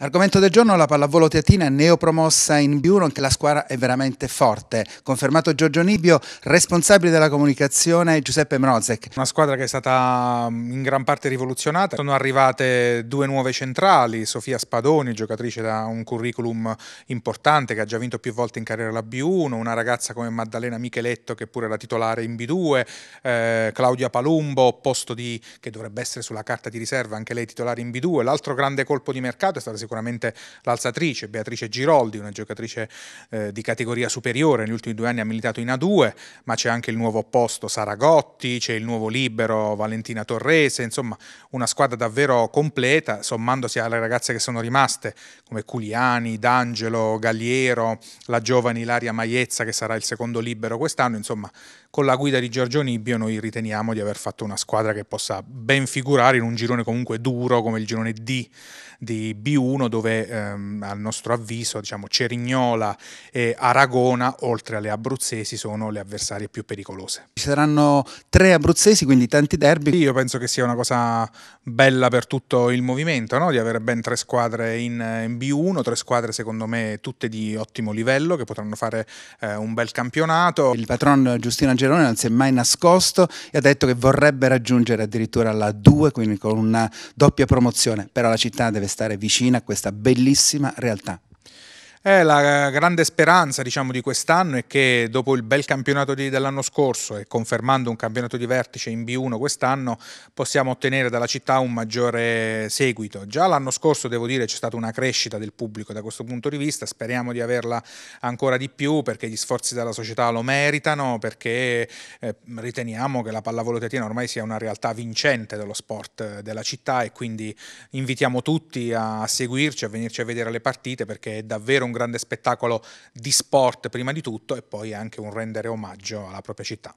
Argomento del giorno la pallavolo teatina neopromossa in B1 anche la squadra è veramente forte. Confermato Giorgio Nibbio, responsabile della comunicazione Giuseppe Mrozek. Una squadra che è stata mm, in gran parte rivoluzionata. Sono arrivate due nuove centrali, Sofia Spadoni, giocatrice da un curriculum importante che ha già vinto più volte in carriera la B1, una ragazza come Maddalena Micheletto che pure era titolare in B2, eh, Claudia Palumbo, posto di, che dovrebbe essere sulla carta di riserva, anche lei titolare in B2. L'altro grande colpo di mercato è stata sicuramente l'alzatrice Beatrice Giroldi, una giocatrice eh, di categoria superiore, negli ultimi due anni ha militato in A2, ma c'è anche il nuovo opposto Sara Gotti, c'è il nuovo libero Valentina Torrese, insomma una squadra davvero completa, sommandosi alle ragazze che sono rimaste come Culiani, D'Angelo, Galliero, la giovane Ilaria Maiezza che sarà il secondo libero quest'anno, insomma con la guida di Giorgio Nibbio noi riteniamo di aver fatto una squadra che possa ben figurare in un girone comunque duro come il girone D di B1 dove ehm, al nostro avviso diciamo, Cerignola e Aragona oltre alle abruzzesi sono le avversarie più pericolose. Ci saranno tre abruzzesi quindi tanti derby? Io penso che sia una cosa bella per tutto il movimento no? di avere ben tre squadre in, in, B1, tre squadre secondo me tutte di ottimo livello che potranno fare eh, un bel campionato. Il patron Giustino Angelone non si è mai nascosto e ha detto che vorrebbe raggiungere addirittura la 2 quindi con una doppia promozione, però la città deve stare vicina questa bellissima realtà. Eh, la grande speranza diciamo, di quest'anno è che dopo il bel campionato di, dell'anno scorso e confermando un campionato di vertice in B1 quest'anno possiamo ottenere dalla città un maggiore seguito. Già l'anno scorso devo dire c'è stata una crescita del pubblico da questo punto di vista, speriamo di averla ancora di più perché gli sforzi della società lo meritano, perché eh, riteniamo che la pallavolo teatina ormai sia una realtà vincente dello sport della città e quindi invitiamo tutti a seguirci, a venirci a vedere le partite perché è davvero un grande spettacolo di sport prima di tutto e poi anche un rendere omaggio alla propria città.